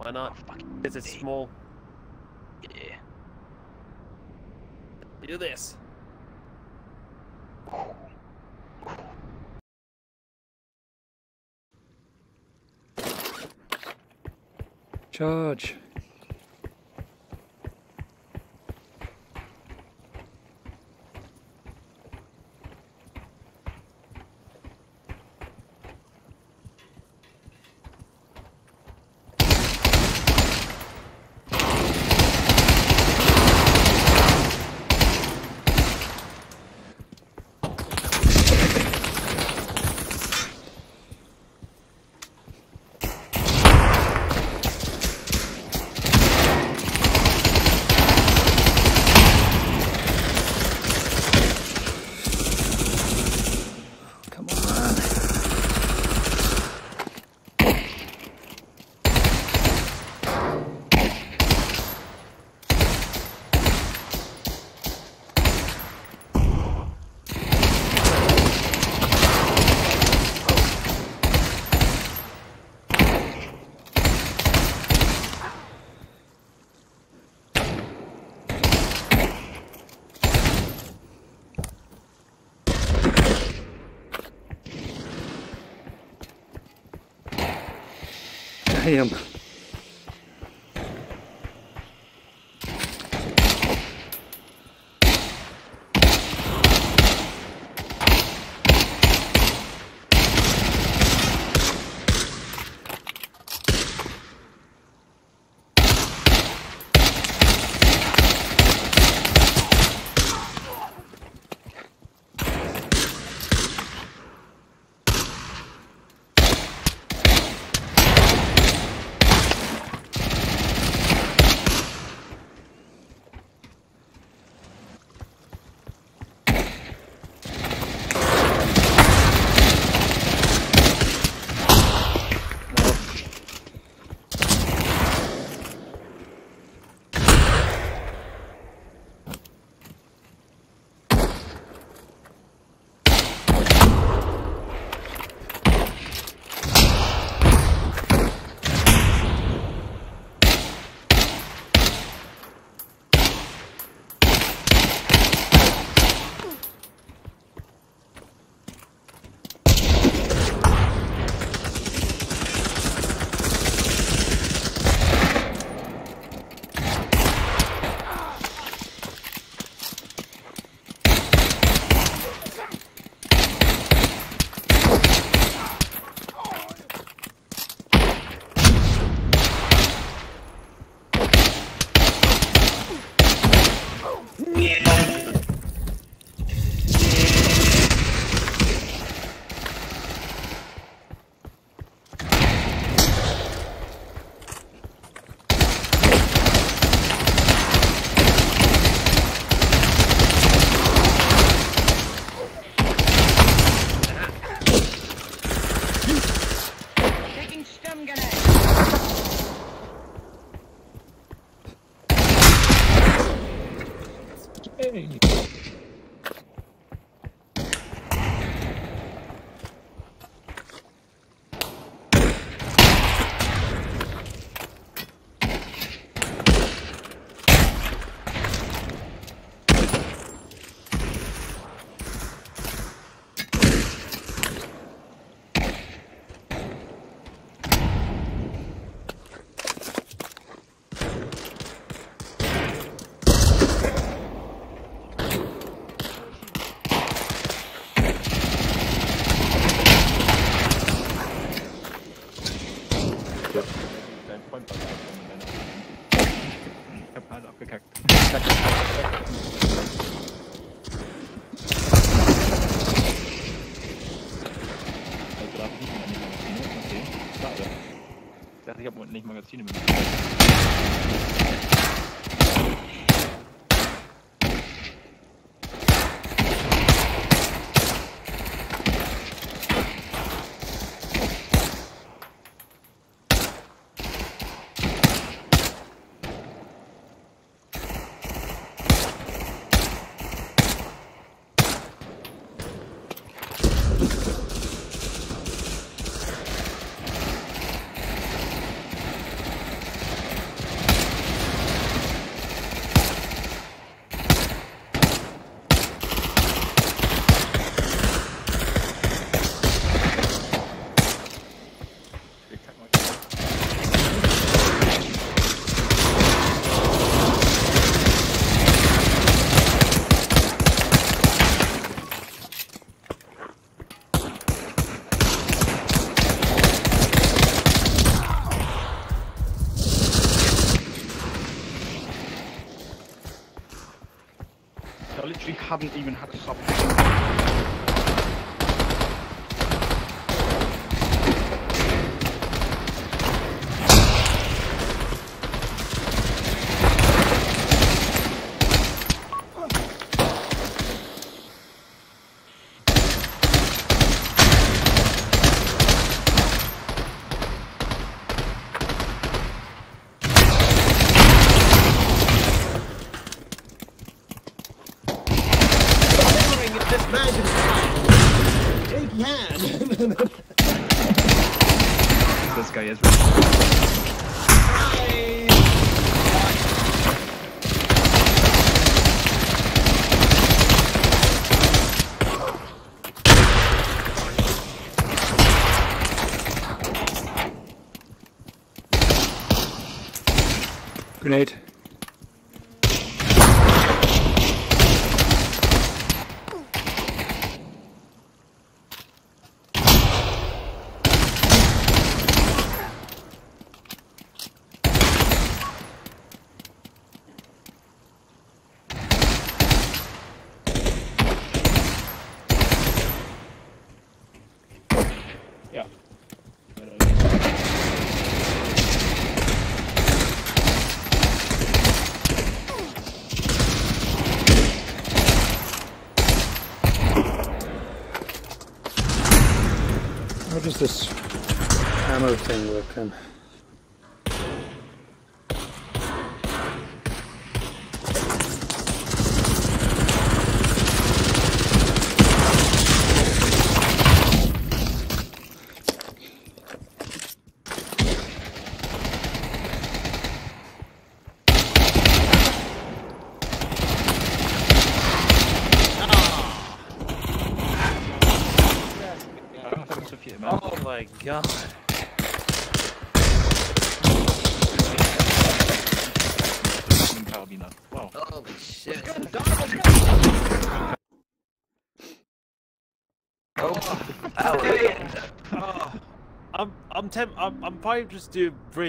Why not? Oh, fucking Because it's A. small. Yeah. Do this. Charge. Damn. Taking Dein Ich hab hart abgekackt. Also darf ich nicht mehr die Magazine? Okay, schade. Ich dachte, ich unten nicht Magazine mit. Haven't even had a sub. Grenade. Yeah. This ammo thing work my god. Wow. Holy shit. Oh. Oh, I'm I'm temp I'm I'm probably just do brain